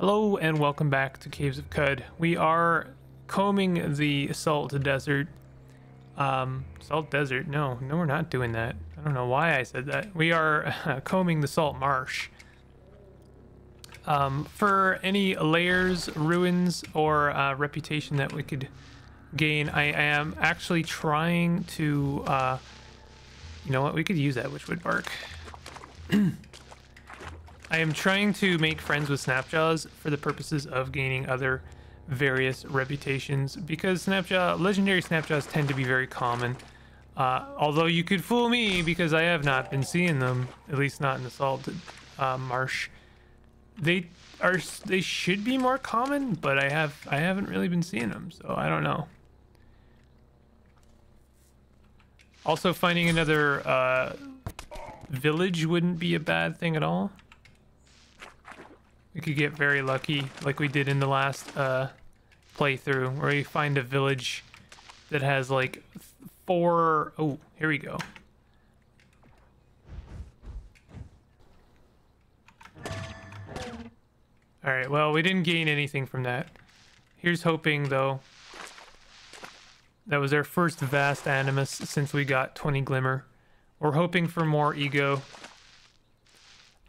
Hello and welcome back to Caves of Qud. We are combing the Salt Desert. Um, Salt Desert? No, no, we're not doing that. I don't know why I said that. We are combing the Salt Marsh. Um, for any layers, ruins, or uh, reputation that we could gain, I am actually trying to. Uh, you know what? We could use that witchwood bark. I am trying to make friends with Snapjaws for the purposes of gaining other various reputations because Snapjaw, legendary Snapjaws tend to be very common. Uh, although you could fool me because I have not been seeing them, at least not in the salted uh, marsh. They are they should be more common, but I have I haven't really been seeing them, so I don't know. Also, finding another uh, village wouldn't be a bad thing at all. We could get very lucky, like we did in the last uh, playthrough, where we find a village that has like four... Oh, here we go. Alright, well, we didn't gain anything from that. Here's hoping, though. That was our first vast animus since we got 20 glimmer. We're hoping for more ego.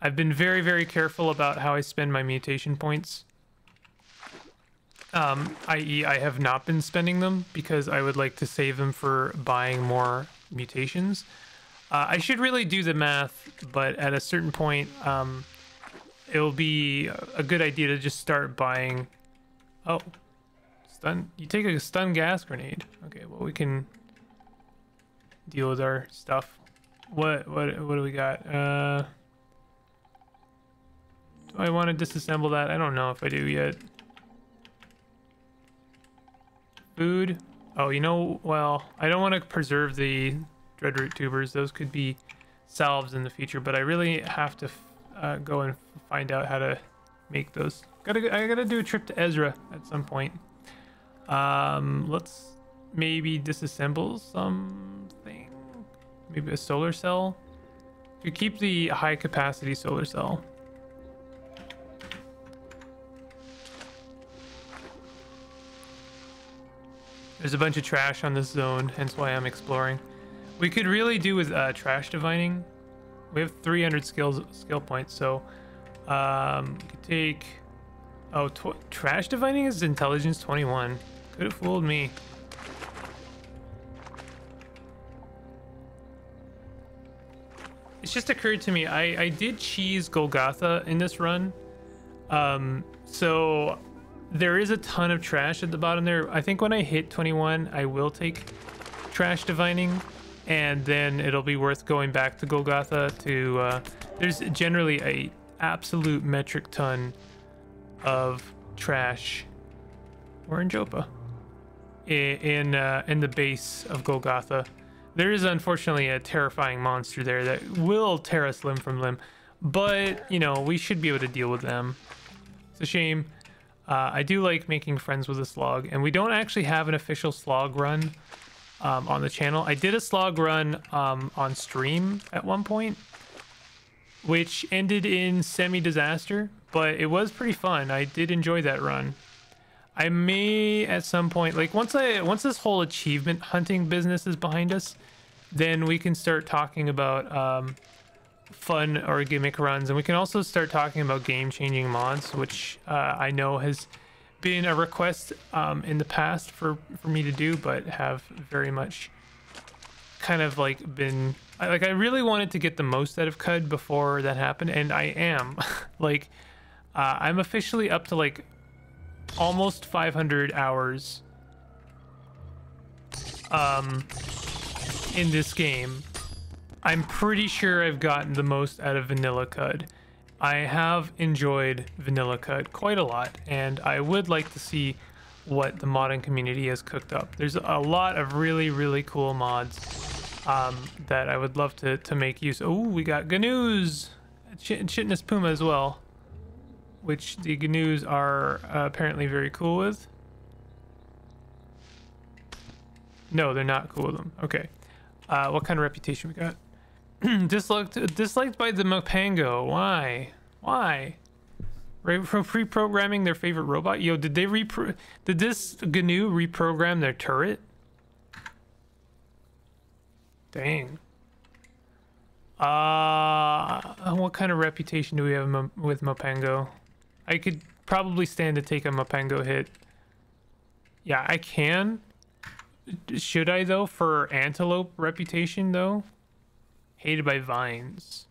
I've been very, very careful about how I spend my mutation points. Um, i.e. I have not been spending them because I would like to save them for buying more mutations. Uh, I should really do the math, but at a certain point, um, it will be a good idea to just start buying... Oh, stun... You take a stun gas grenade. Okay, well, we can deal with our stuff. What, what, what do we got? Uh... Do I want to disassemble that? I don't know if I do yet. Food. Oh, you know, well, I don't want to preserve the dreadroot tubers. Those could be salves in the future, but I really have to uh, go and find out how to make those. Gotta, I gotta do a trip to Ezra at some point. Um, let's maybe disassemble something. Maybe a solar cell. To keep the high capacity solar cell. There's a bunch of trash on this zone, hence why I'm exploring. We could really do with uh, trash divining. We have 300 skills skill points, so um, we could take. Oh, trash divining is intelligence 21. Could have fooled me. It's just occurred to me, I, I did cheese Golgotha in this run. Um, so there is a ton of trash at the bottom there. I think when I hit 21, I will take trash divining, and then it'll be worth going back to Golgotha to. Uh, there's generally a absolute metric ton of trash. We're in Joppa. In in, uh, in the base of Golgotha, there is unfortunately a terrifying monster there that will tear us limb from limb, but you know we should be able to deal with them. It's a shame. Uh, I do like making friends with a slog, and we don't actually have an official slog run um, on the channel. I did a slog run um, on stream at one point, which ended in semi-disaster, but it was pretty fun. I did enjoy that run. I may at some point, like once I once this whole achievement hunting business is behind us, then we can start talking about um, fun or gimmick runs, and we can also start talking about game-changing mods, which uh, I know has been a request um, in the past for for me to do, but have very much kind of like been like I really wanted to get the most out of Qud before that happened, and I am. Like uh, I'm officially up to like almost 500 hours um in this game I'm pretty sure I've gotten the most out of Vanilla Qud. I have enjoyed Vanilla Qud quite a lot, and I would like to see what the modding community has cooked up. There's a lot of really, really cool mods um, that I would love to, to make use. Oh, we got Gnu's! Ch Puma as well, which the Gnu's are uh, apparently very cool with. No, they're not cool with them. Okay. Uh, what kind of reputation we got? disliked disliked by the Mopango. Why? Why? Pre-programming their favorite robot. Yo, did they repro? Did this GNU reprogram their turret? Dang. Uh, what kind of reputation do we have with Mopango? I could probably stand to take a Mopango hit. Yeah, I can. Should I though for antelope reputation though? Hated by vines.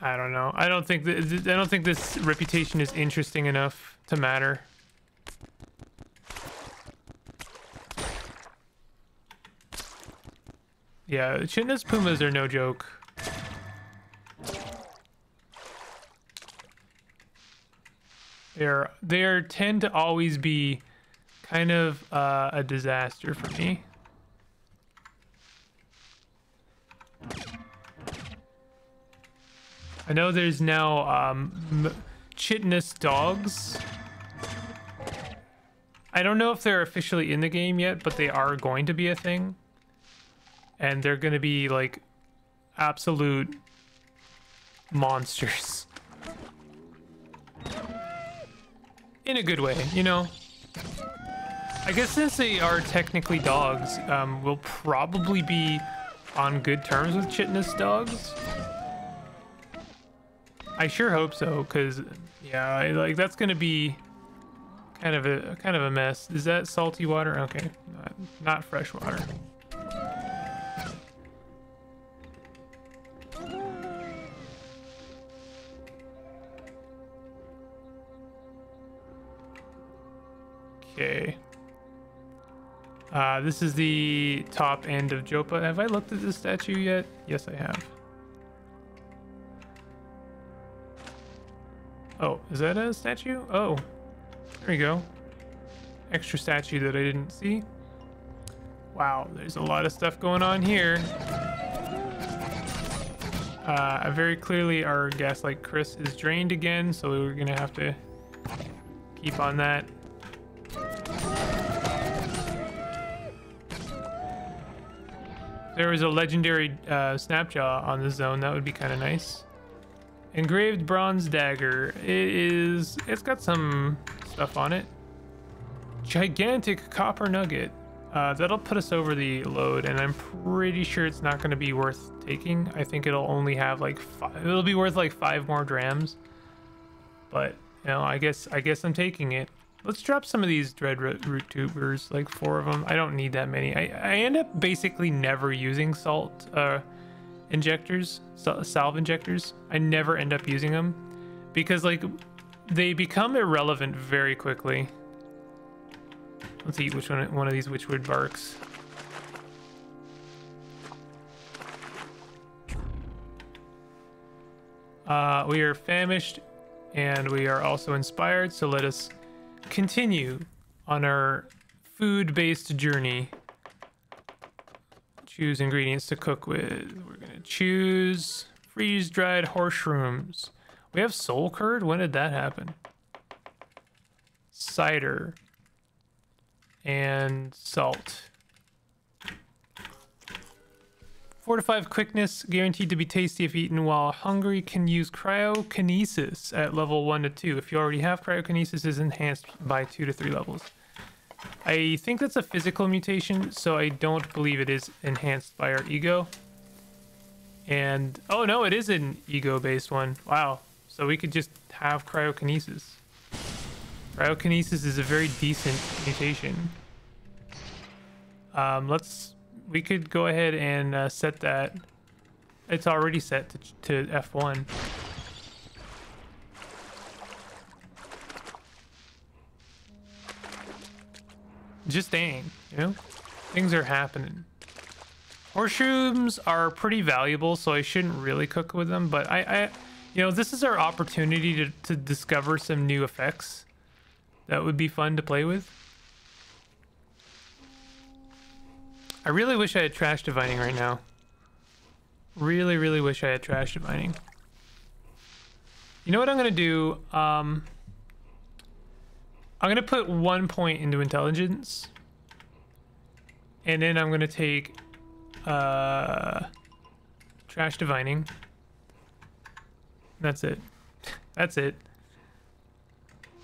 I don't know. I don't think th- I don't think this reputation is interesting enough to matter. Yeah, Chitinous pumas are no joke. They're they're tend to always be kind of uh, a disaster for me. I know there's now um, chitinous dogs. I don't know if they're officially in the game yet, but they are going to be a thing. And they're going to be like absolute monsters. In a good way, you know? I guess since they are technically dogs, um, we'll probably be on good terms with chitinous dogs. I sure hope so, cause yeah, like that's gonna be kind of a kind of a mess. Is that salty water? Okay, not, not fresh water. Okay. Uh, this is the top end of Joppa. Have I looked at this statue yet? Yes, I have. Oh, is that a statue? Oh, there we go. Extra statue that I didn't see. Wow, there's a lot of stuff going on here. Uh, very clearly our Gaslight Chris is drained again, so we're gonna have to keep on that. there was a legendary uh, Snapjaw on the zone, that would be kind of nice. Engraved bronze dagger. It is. It's got some stuff on it. Gigantic copper nugget. Uh, that'll put us over the load, and I'm pretty sure it's not going to be worth taking. I think it'll only have like five. It'll be worth like five more drams. But you know, I guess I guess I'm taking it. Let's drop some of these dread root tubers, like four of them. I don't need that many. I, I end up basically never using salt uh, injectors, salve injectors. I never end up using them because like they become irrelevant very quickly. Let's eat which one one of these witchwood barks. Uh, we are famished and we are also inspired, so let us continue on our food-based journey. Choose ingredients to cook with. We're gonna choose freeze-dried hoarshrooms. We have soul curd? When did that happen? Cider. And salt. Four to five quickness, guaranteed to be tasty if eaten while hungry. Can use cryokinesis at level one to two. If you already have cryokinesis, is enhanced by two to three levels. I think that's a physical mutation, so I don't believe it is enhanced by our ego. And oh no, it is an ego-based one. Wow. So we could just have cryokinesis. Cryokinesis is a very decent mutation. Um, let's we could go ahead and uh, set that. It's already set to, to F1. Just dang, you know? Things are happening. Horseshoes are pretty valuable, so I shouldn't really cook with them, but I, I you know, this is our opportunity to, to discover some new effects that would be fun to play with. I really wish I had trash divining right now. Really, really wish I had trash divining. You know what I'm gonna do? Um, I'm gonna put one point into intelligence, and then I'm gonna take uh, trash divining. That's it. That's it.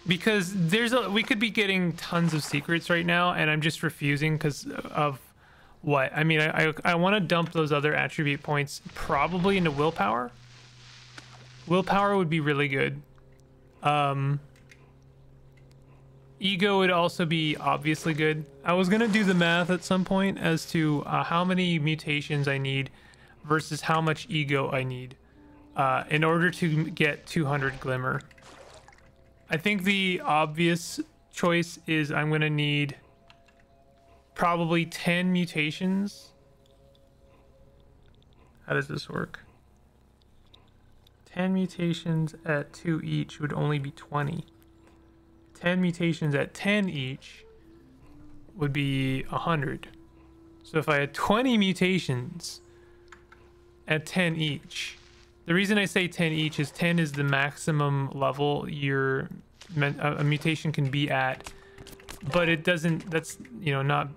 because there's a we could be getting tons of secrets right now and i'm just refusing because of what i mean i i, I want to dump those other attribute points probably into willpower willpower would be really good um ego would also be obviously good i was gonna do the math at some point as to uh, how many mutations i need versus how much ego i need uh, in order to get 200 glimmer I think the obvious choice is I'm going to need probably 10 mutations. How does this work? 10 mutations at 2 each would only be 20. 10 mutations at 10 each would be 100. So if I had 20 mutations at 10 each, the reason I say 10 each is 10 is the maximum level your a mutation can be at, but it doesn't, that's, you know, not,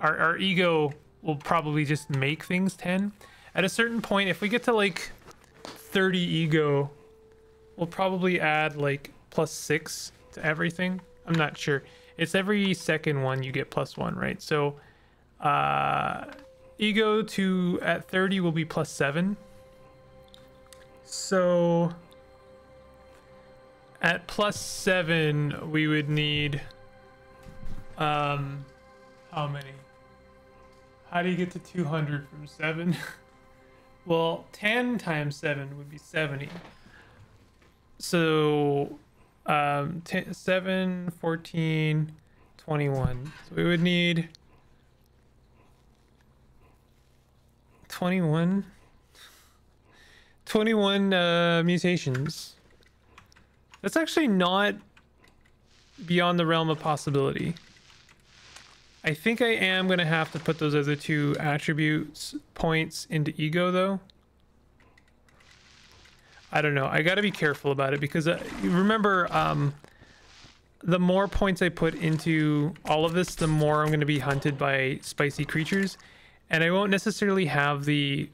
our, our ego will probably just make things 10. At a certain point, if we get to like 30 ego, we'll probably add like plus six everything. I'm not sure. It's every second one you get plus one, right? So, uh, ego to at 30 will be plus seven so at plus seven, we would need um how many? How do you get to 200 from seven? well, 10 times seven would be 70. So um 10, 7, 14, 21. So we would need 21 21 uh, mutations. That's actually not beyond the realm of possibility. I think I am going to have to put those other two attributes points into ego though. I don't know. I got to be careful about it because uh, remember um, the more points I put into all of this, the more I'm going to be hunted by spicy creatures. And I won't necessarily have the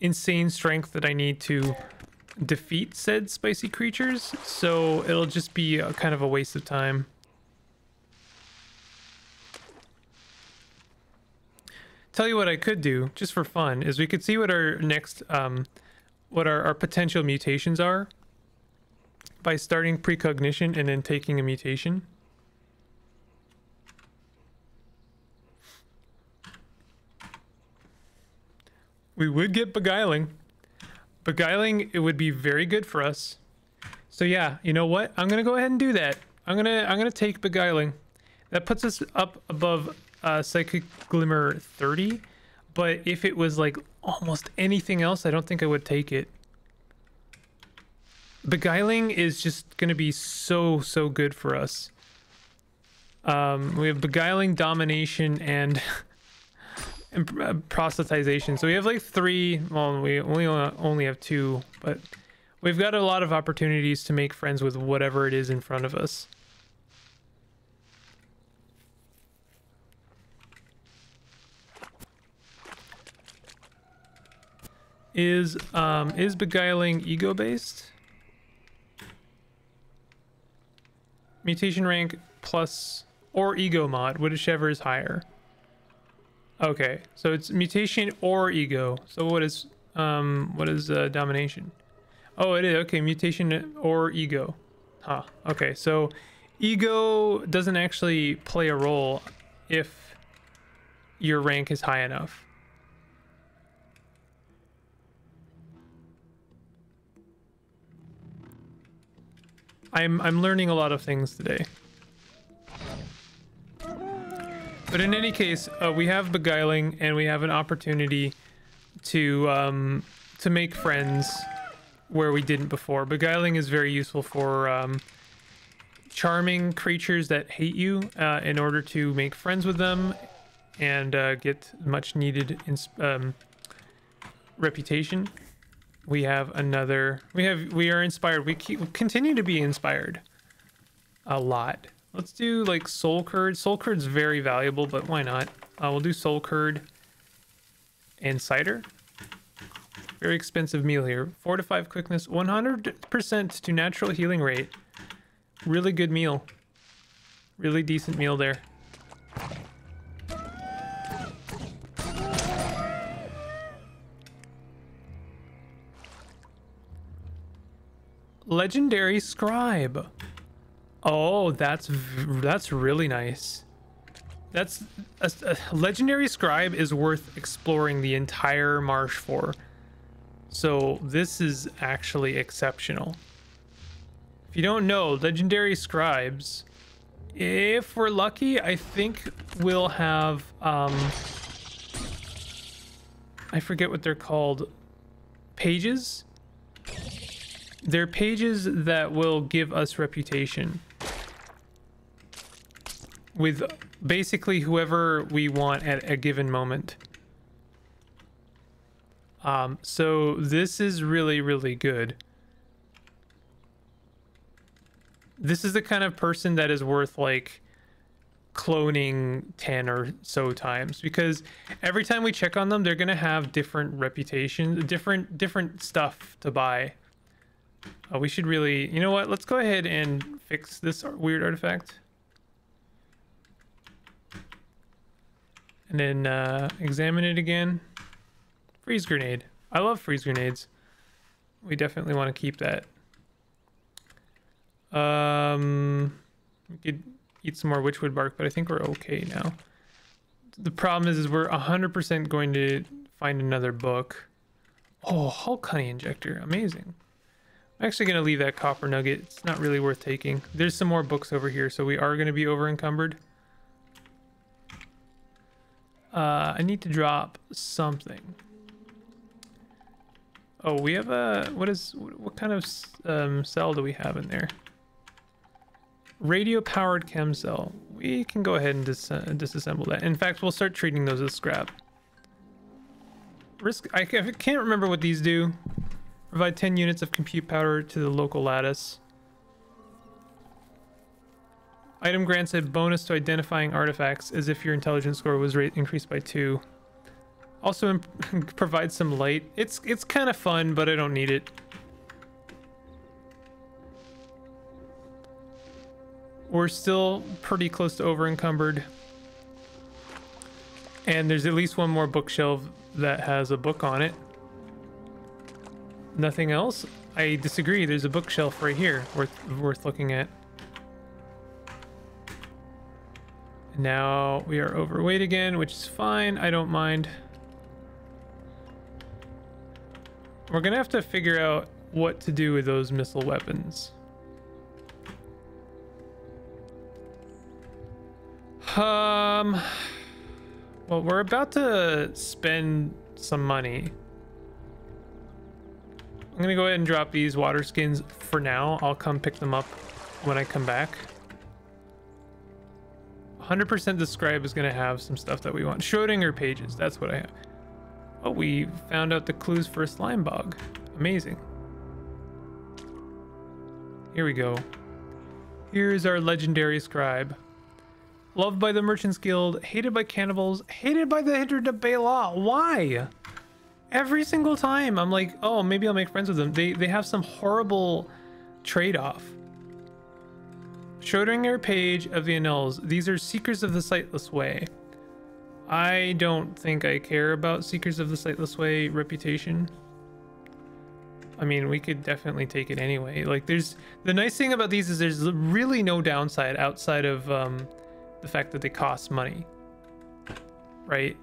insane strength that I need to defeat said spicy creatures, so it'll just be a, kind of a waste of time. Tell you what I could do, just for fun, is we could see what our next, um, what our, our potential mutations are by starting precognition and then taking a mutation. we would get beguiling. Beguiling, it would be very good for us. So yeah, you know what? I'm gonna go ahead and do that. I'm gonna I'm gonna take beguiling. That puts us up above uh, psychic glimmer 30. But if it was like almost anything else, I don't think I would take it. Beguiling is just gonna be so so good for us. Um, we have beguiling, domination, and and uh, proselytization. So we have like three. Well, we only only have two, but we've got a lot of opportunities to make friends with whatever it is in front of us. Is um is beguiling ego based? Mutation rank plus or ego mod, whichever is higher. Okay, so it's mutation or ego. So what is um what is uh, domination? Oh, it is okay. Mutation or ego. Huh. Okay, so ego doesn't actually play a role if your rank is high enough. I'm I'm learning a lot of things today. But in any case, uh, we have beguiling, and we have an opportunity to um, to make friends where we didn't before. Beguiling is very useful for um, charming creatures that hate you uh, in order to make friends with them and uh, get much needed um, reputation. We have another. We have. We are inspired. We keep continue to be inspired a lot. Let's do like soul curd. Soul curd's very valuable, but why not? Uh, we'll do soul curd and cider. Very expensive meal here. 4 to 5 quickness, 100% to natural healing rate. really good meal. Really decent meal there. Legendary Scribe. Oh, that's that's really nice. That's a, a, legendary scribe is worth exploring the entire marsh for. So this is actually exceptional. If you don't know, legendary scribes, if we're lucky, I think we'll have um I forget what they're called. Pages? They're pages that will give us reputation with basically whoever we want at a given moment. Um, so this is really, really good. This is the kind of person that is worth like cloning 10 or so times because every time we check on them, they're going to have different reputations, different, different stuff to buy. Oh, we should really, you know what? Let's go ahead and fix this weird artifact. And then uh, examine it again. Freeze grenade. I love freeze grenades. We definitely want to keep that. Um, we could eat some more witchwood bark, but I think we're okay now. The problem is, is we're 100% going to find another book. Oh, Hulk Honey Injector. Amazing. Actually going to leave that copper nugget. It's not really worth taking. There's some more books over here, so we are going to be over encumbered. Uh, I need to drop something. Oh, we have a, what is, what kind of um, cell do we have in there? Radio powered chem cell. We can go ahead and dis disassemble that. In fact, we'll start treating those as scrap. Risk, I can't remember what these do. Provide 10 units of compute power to the local lattice. Item grants a bonus to identifying artifacts as if your intelligence score was increased by two. Also provides some light. It's it's kind of fun, but I don't need it. We're still pretty close to over encumbered. And there's at least one more bookshelf that has a book on it. Nothing else? I disagree. There's a bookshelf right here worth worth looking at. Now we are overweight again, which is fine. I don't mind. We're gonna have to figure out what to do with those missile weapons. Um, well, we're about to spend some money. I'm gonna go ahead and drop these water skins for now. I'll come pick them up when I come back. 100% the scribe is to have some stuff that we want. Schrodinger pages, that's what I have. Oh, we found out the clues for a slime bog. Amazing. Here we go. Here's our legendary scribe. Loved by the Merchants Guild, hated by cannibals, hated by the Hinter de Bela. Why? Every single time I'm like, oh, maybe I'll make friends with them. They, they have some horrible trade-off. Schrodinger page of the Annals. These are Seekers of the Sightless Way. I don't think I care about Seekers of the Sightless Way reputation. I mean, we could definitely take it anyway. Like, there's the nice thing about these is there's really no downside outside of um, the fact that they cost money, right?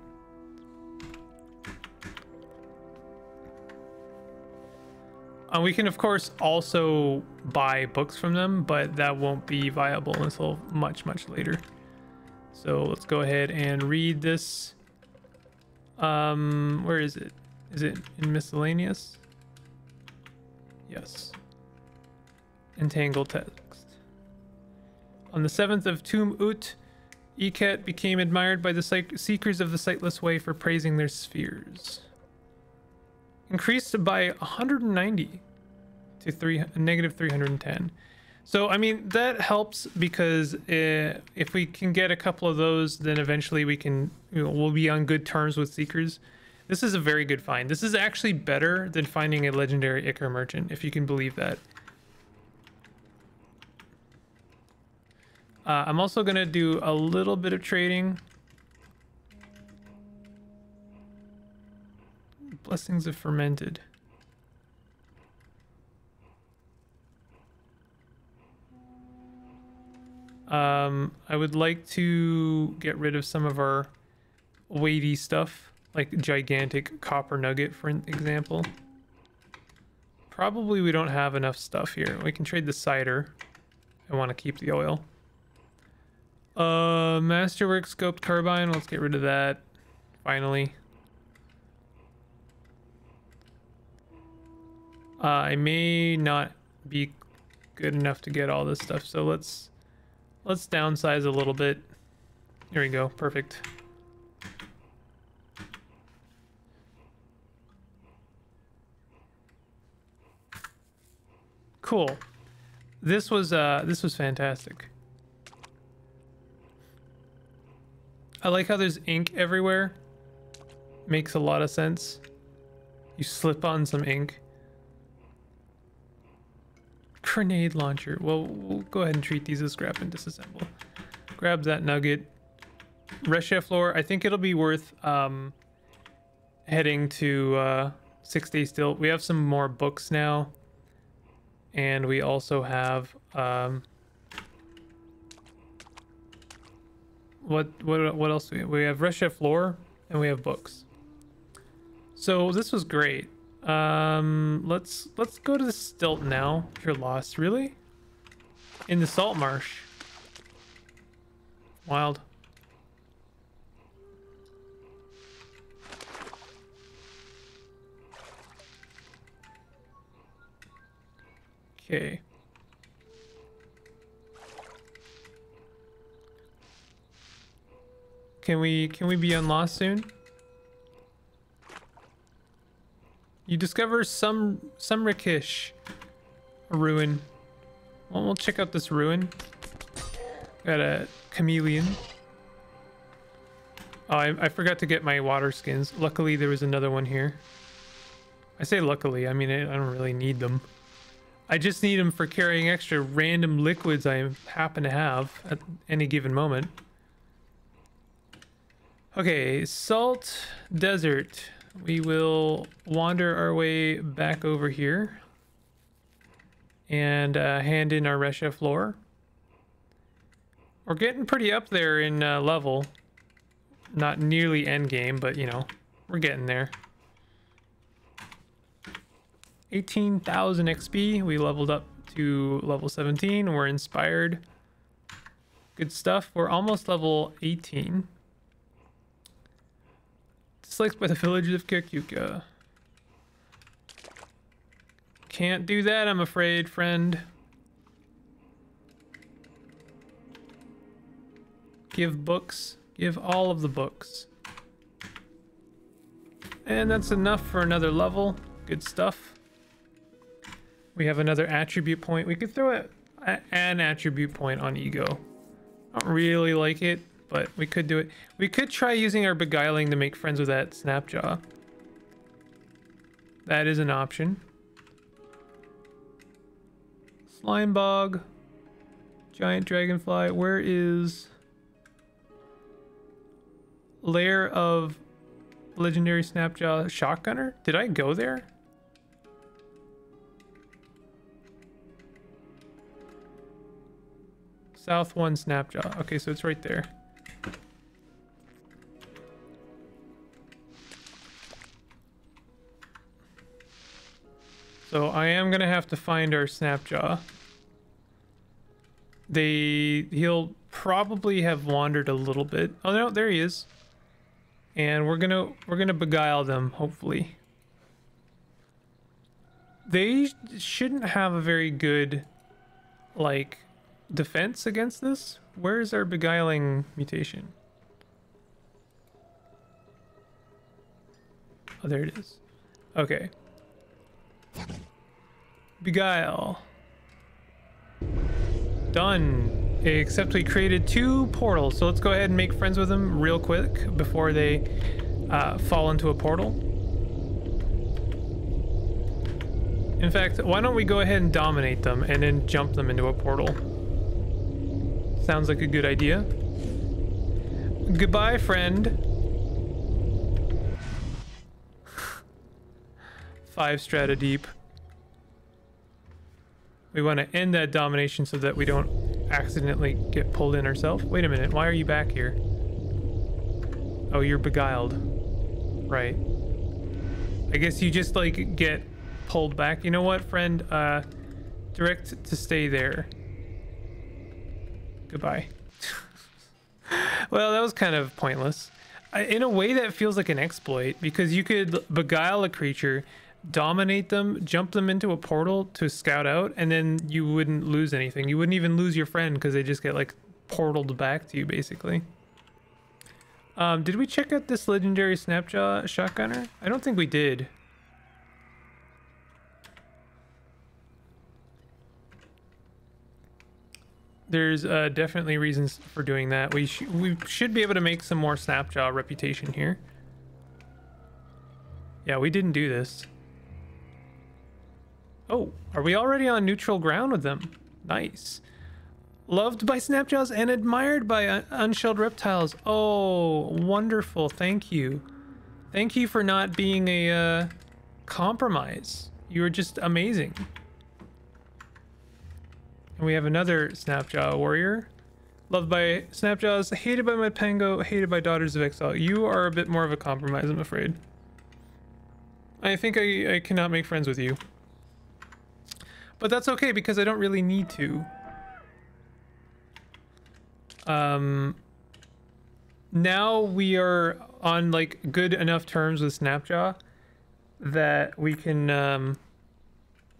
Uh, we can, of course, also buy books from them, but that won't be viable until much, much later. So let's go ahead and read this. Um, where is it? Is it in miscellaneous? Yes. Entangled text. On the 7th of Tuum Ut, Iket became admired by the Seekers of the Sightless Way for praising their spheres increased by 190 to three negative 310. So I mean that helps because uh, if we can get a couple of those, then eventually we can you know, we'll be on good terms with seekers. This is a very good find. This is actually better than finding a legendary Ichor merchant, if you can believe that. Uh, I'm also gonna do a little bit of trading. Blessings of fermented. Um, I would like to get rid of some of our weighty stuff, like gigantic copper nugget, for example. Probably we don't have enough stuff here. We can trade the cider. I want to keep the oil. Uh, Masterwork Scoped Carbine. Let's get rid of that. Finally. Uh, I may not be good enough to get all this stuff, so let's let's downsize a little bit. Here we go. Perfect. Cool. This was uh this was fantastic. I like how there's ink everywhere. Makes a lot of sense. You slip on some ink. Grenade launcher. Well, we'll go ahead and treat these as scrap and disassemble. Grab that nugget. Rest floor. I think it'll be worth um, heading to uh, Six Day Stilt. We have some more books now. And we also have... Um, what what what else do we have? We have Rest floor and we have books. So this was great. Um, let's let's go to the stilt now. If you're lost, really? In the salt marsh. Wild. Okay. Can we can we be unlost soon? You discover some some Rakish ruin. Well, we'll check out this ruin. Got a chameleon. Oh, I, I forgot to get my water skins. Luckily, there was another one here. I say luckily, I mean, I don't really need them. I just need them for carrying extra random liquids I happen to have at any given moment. Okay, Salt Desert we will wander our way back over here and uh, hand in our Resha floor. We're getting pretty up there in uh, level. Not nearly end game, but you know, we're getting there. 18,000 XP. We leveled up to level 17. We're inspired. Good stuff. We're almost level 18. Disliked by the villagers of Kyakukya. Can't do that, I'm afraid, friend. Give books. Give all of the books. And that's enough for another level. Good stuff. We have another attribute point. We could throw it an attribute point on ego. I don't really like it but we could do it. We could try using our beguiling to make friends with that snapjaw. That is an option. Slime bog. Giant dragonfly. Where is lair of legendary snapjaw shotgunner? Did I go there? South one snapjaw. Okay, so it's right there. So I am gonna have to find our Snapjaw. They he'll probably have wandered a little bit. Oh no, there he is. And we're gonna we're gonna beguile them, hopefully. They shouldn't have a very good like defense against this. Where is our beguiling mutation? Oh, there it is. Okay. Beguile. Done. Except we created two portals, so let's go ahead and make friends with them real quick before they uh, fall into a portal. In fact, why don't we go ahead and dominate them and then jump them into a portal? Sounds like a good idea. Goodbye, friend. Five strata deep. We want to end that domination so that we don't accidentally get pulled in ourselves. Wait a minute, why are you back here? Oh, you're beguiled. Right. I guess you just like get pulled back. You know what, friend? Uh, direct to stay there. Goodbye. well, that was kind of pointless. In a way, that feels like an exploit because you could beguile a creature, dominate them, jump them into a portal to scout out, and then you wouldn't lose anything. You wouldn't even lose your friend because they just get like portaled back to you, basically. Um, did we check out this legendary Snapjaw shotgunner? I don't think we did. There's uh, definitely reasons for doing that. We, sh we should be able to make some more Snapjaw reputation here. Yeah, we didn't do this. Oh, are we already on neutral ground with them? Nice. Loved by Snapjaws and admired by un unshelled reptiles. Oh, wonderful. Thank you. Thank you for not being a uh, compromise. You were just amazing. And we have another Snapjaw warrior. Loved by Snapjaws, hated by Mopango, hated by Daughters of Exile. You are a bit more of a compromise, I'm afraid. I think I, I cannot make friends with you. But that's okay because I don't really need to. Um, now we are on like good enough terms with Snapjaw that we can um,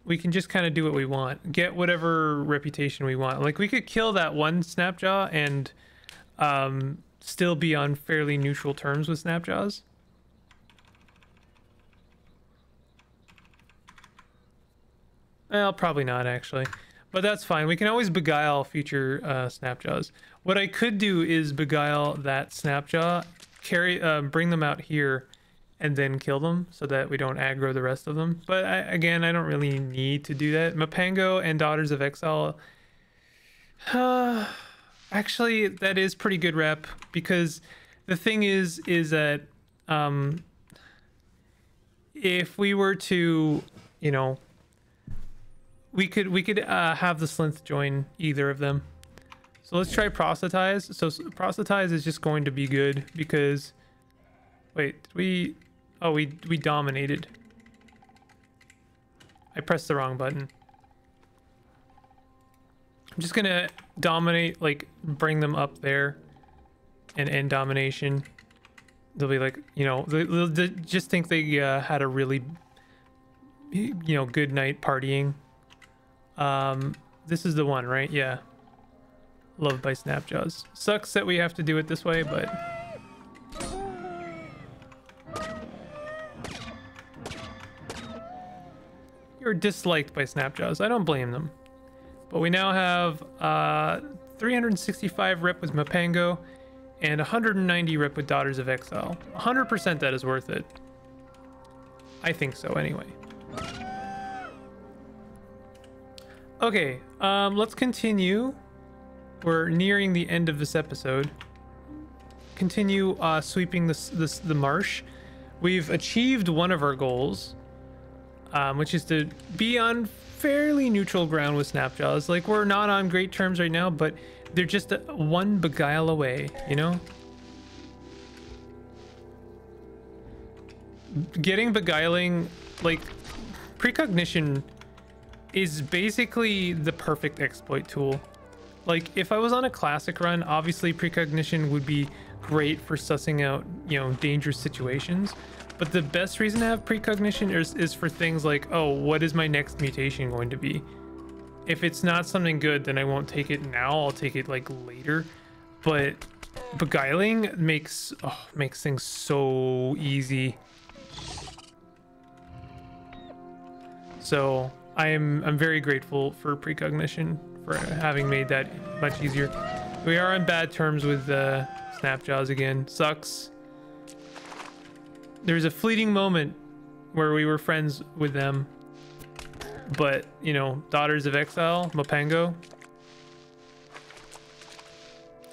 we can just kind of do what we want, get whatever reputation we want. Like we could kill that one Snapjaw and um, still be on fairly neutral terms with Snapjaws. Well, probably not actually. But that's fine. We can always beguile future uh, Snapjaws. What I could do is beguile that Snapjaw, carry, uh, bring them out here, and then kill them so that we don't aggro the rest of them. But I, again, I don't really need to do that. Mopango and Daughters of Exile. Uh, actually, that is pretty good rep because the thing is, is that um, if we were to, you know, we could we could uh, have the Slynth join either of them. So let's try proselytize. So proselytize is just going to be good because wait, we oh we we dominated. I pressed the wrong button. I'm just gonna dominate, like bring them up there and end domination. They'll be like, you know, they'll, they'll just think they uh, had a really, you know, good night partying. Um, this is the one, right? Yeah. Loved by Snapjaws. Sucks that we have to do it this way, but... You're disliked by Snapjaws. I don't blame them. But we now have uh, 365 rep with Mopango and 190 rep with Daughters of Exile. 100% that is worth it. I think so, anyway. Okay, um, let's continue. We're nearing the end of this episode. Continue uh, sweeping this, this the marsh. We've achieved one of our goals, um, which is to be on fairly neutral ground with Snapjaws. Like we're not on great terms right now, but they're just a, one beguile away, you know? Getting beguiling, like precognition is basically the perfect exploit tool. Like if I was on a classic run, obviously precognition would be great for sussing out, you know, dangerous situations. But the best reason to have precognition is, is for things like, oh, what is my next mutation going to be? If it's not something good, then I won't take it now. I'll take it like later. But beguiling makes oh, makes things so easy. So I'm I'm very grateful for precognition for having made that much easier. We are on bad terms with uh, Snapjaws again. Sucks. There's a fleeting moment where we were friends with them, but you know, Daughters of Exile, Mopango.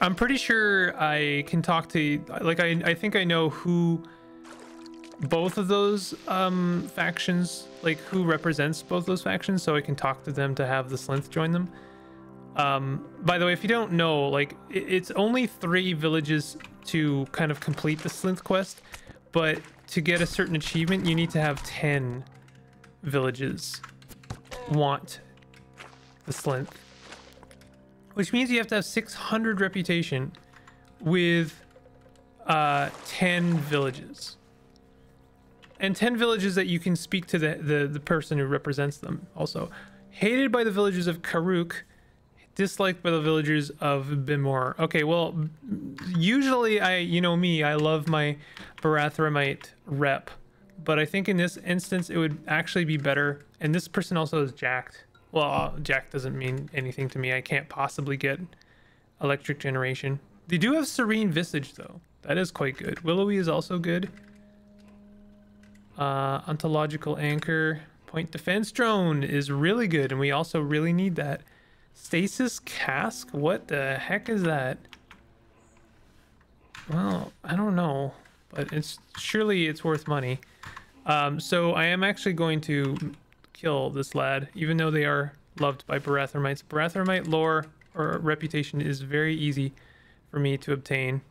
I'm pretty sure I can talk to like I I think I know who both of those um factions like who represents both those factions so I can talk to them to have the Slynth join them. Um by the way, if you don't know, like it's only 3 villages to kind of complete the Slynth quest, but to get a certain achievement, you need to have 10 villages want the Slynth which means you have to have 600 reputation with uh, 10 villages and 10 villages that you can speak to the, the, the person who represents them also hated by the villagers of karuk disliked by the villagers of bimor okay well usually i you know me i love my Barathrumite rep but i think in this instance it would actually be better and this person also is jacked well, Jack doesn't mean anything to me. I can't possibly get electric generation. They do have Serene Visage, though. That is quite good. Willowy is also good. Uh, ontological Anchor. Point Defense Drone is really good, and we also really need that. Stasis Cask? What the heck is that? Well, I don't know, but it's surely it's worth money. Um, so I am actually going to kill this lad, even though they are loved by Barathrumites. Barathrumite lore or reputation is very easy for me to obtain.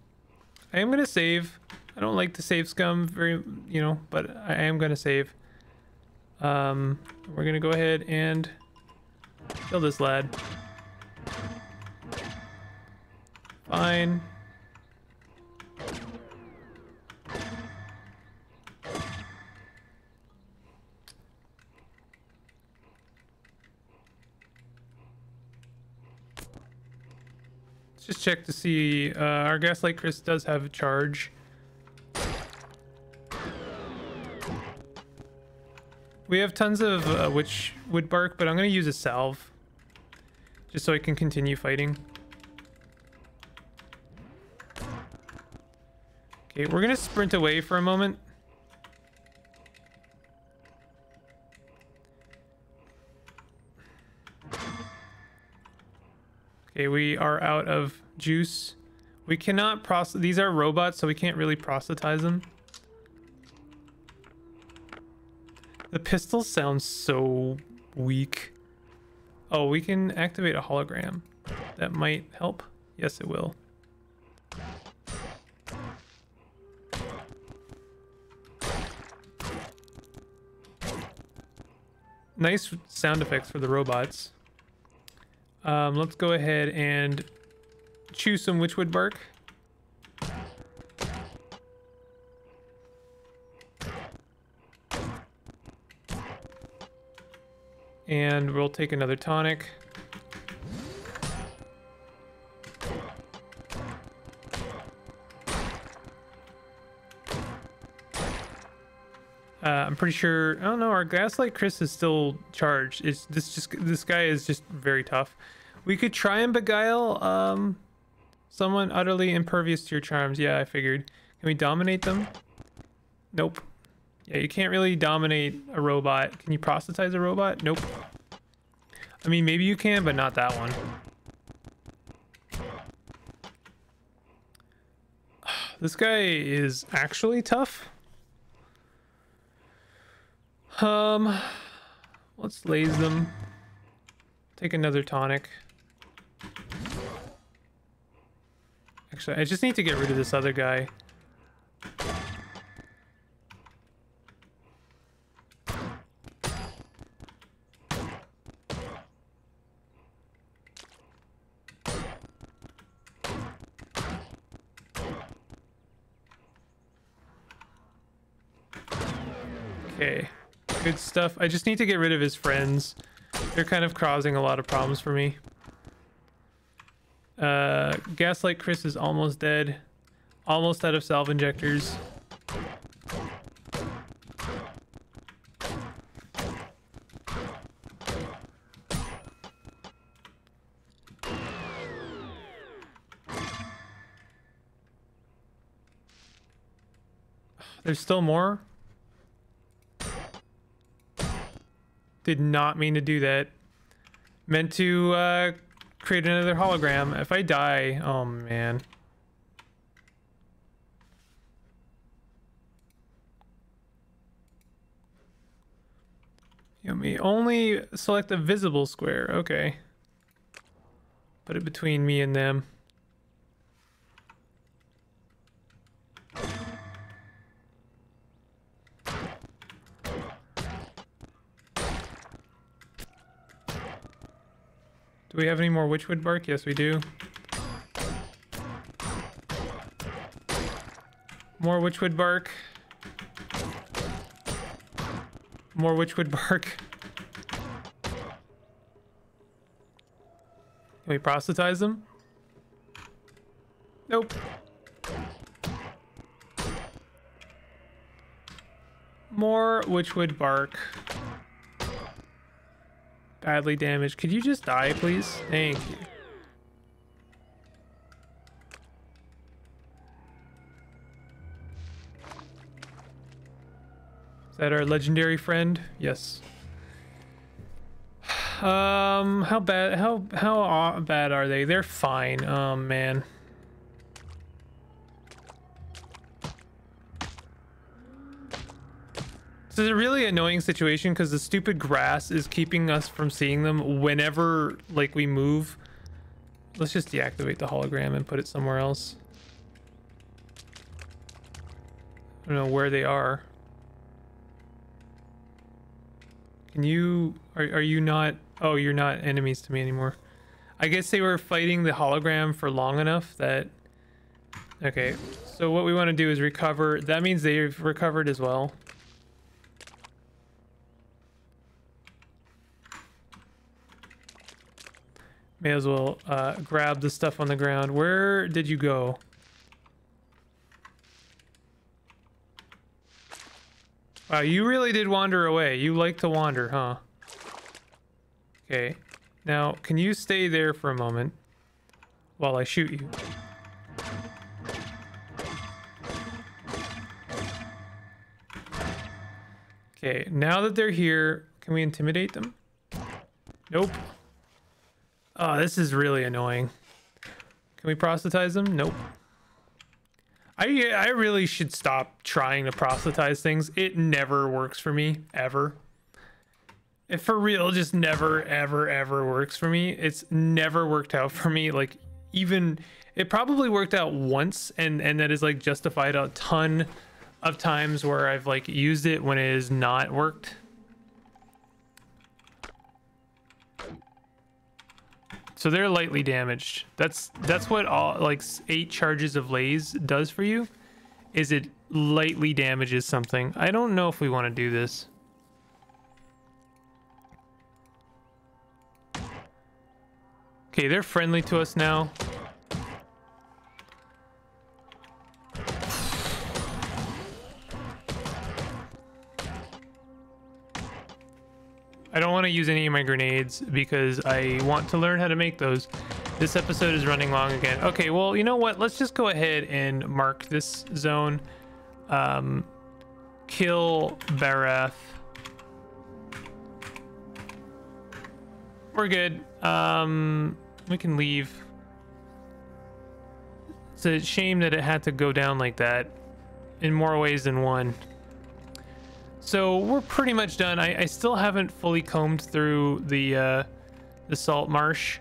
I am going to save. I don't like to save scum very, you know, but I am going to save. Um, we're going to go ahead and kill this lad. Fine. Let's just check to see. Uh, our Gaslight Chris does have a charge. We have tons of uh, witch wood bark, but I'm going to use a salve. Just so I can continue fighting. Okay, we're going to sprint away for a moment. Okay, we are out of juice. We cannot process... These are robots, so we can't really proselytize them. The pistol sounds so weak. Oh, we can activate a hologram. That might help. Yes, it will. Nice sound effects for the robots. Um, let's go ahead and choose some witchwood bark. And we'll take another tonic. Uh, I'm pretty sure. I don't know. Our gaslight Chris is still charged. It's this just this guy is just very tough. We could try and beguile um someone utterly impervious to your charms. Yeah, I figured. Can we dominate them? Nope. Yeah, you can't really dominate a robot. Can you proselytize a robot? Nope. I mean, maybe you can, but not that one. This guy is actually tough. Um, let's laze them. Take another tonic. Actually, I just need to get rid of this other guy. Okay. Good stuff. I just need to get rid of his friends. They're kind of causing a lot of problems for me. Uh, Gaslight Chris is almost dead. Almost out of salve injectors. There's still more? Did not mean to do that. Meant to uh, create another hologram. If I die, oh man. You me only select a visible square. Okay. Put it between me and them. Do we have any more witchwood bark? Yes, we do. More witchwood bark. More witchwood bark. Can we proselytize them? Nope. More witchwood bark. Badly damaged. Could you just die, please? Thank you. Is that our legendary friend? Yes. Um, how bad? How how bad are they? They're fine. Oh man. This is a really annoying situation because the stupid grass is keeping us from seeing them whenever like we move. Let's just deactivate the hologram and put it somewhere else. I don't know where they are. Can you are are you not oh you're not enemies to me anymore. I guess they were fighting the hologram for long enough that Okay. So what we want to do is recover. That means they've recovered as well. May as well uh, grab the stuff on the ground. Where did you go? Wow, you really did wander away. You like to wander, huh? Okay. Now, can you stay there for a moment while I shoot you? Okay, now that they're here, can we intimidate them? Nope. Oh, this is really annoying. Can we proselytize them? Nope. I I really should stop trying to proselytize things. It never works for me ever. If for real, just never ever ever works for me. It's never worked out for me. Like even it probably worked out once, and and that is like justified a ton of times where I've like used it when it has not worked. So they're lightly damaged. That's that's what all like eight charges of laze does for you. Is it lightly damages something? I don't know if we want to do this. Okay, they're friendly to us now. I don't want to use any of my grenades because I want to learn how to make those. This episode is running long again. Okay, well, you know what? Let's just go ahead and mark this zone. Um, kill Barath. We're good. Um, we can leave. It's a shame that it had to go down like that in more ways than one. So we're pretty much done. I, I still haven't fully combed through the uh, the salt marsh.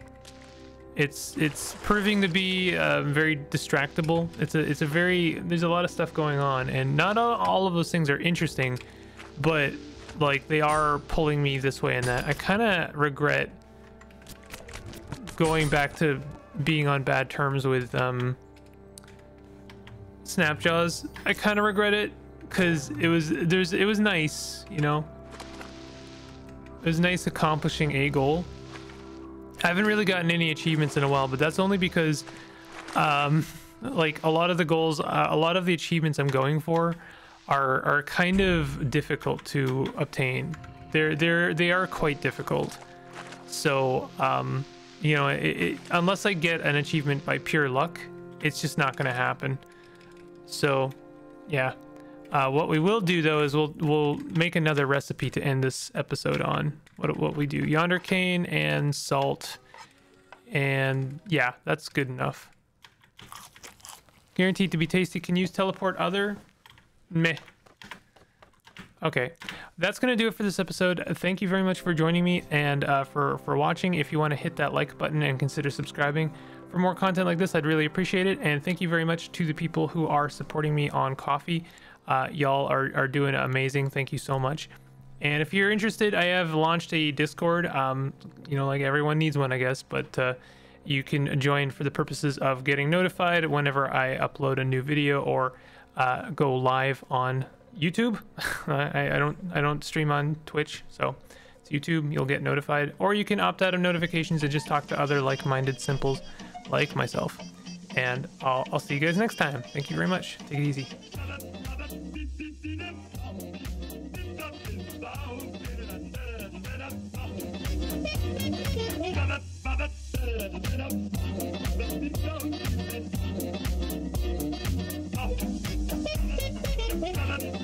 It's it's proving to be uh, very distractible. It's a it's a very there's a lot of stuff going on, and not all, all of those things are interesting, but like they are pulling me this way and that. I kind of regret going back to being on bad terms with um, Snapjaws. I kind of regret it because it was there's it was nice, you know. It was nice accomplishing a goal. I haven't really gotten any achievements in a while, but that's only because, um, like a lot of the goals, uh, a lot of the achievements I'm going for, are are kind of difficult to obtain. They're they're they are quite difficult. So, um, you know, it, it, unless I get an achievement by pure luck, it's just not going to happen. So, yeah. Uh, what we will do though is we'll we'll make another recipe to end this episode on. What what we do? yondercane and salt And yeah, that's good enough. Guaranteed to be tasty. Can use teleport other? Meh. Okay, that's gonna do it for this episode. Thank you very much for joining me and uh, for for watching. If you want to hit that like button and consider subscribing for more content like this, I'd really appreciate it. And thank you very much to the people who are supporting me on Ko-fi. Uh, y'all are are doing amazing. Thank you so much. And if you're interested, I have launched a Discord. Um, you know, like everyone needs one, I guess, but uh, you can join for the purposes of getting notified whenever I upload a new video or uh, go live on YouTube. I, I, don't I don't stream on Twitch, so it's YouTube. You'll get notified, or you can opt out of notifications and just talk to other like-minded simples like myself. And I'll, I'll see you guys next time. Thank you very much. Take it easy. Thank you.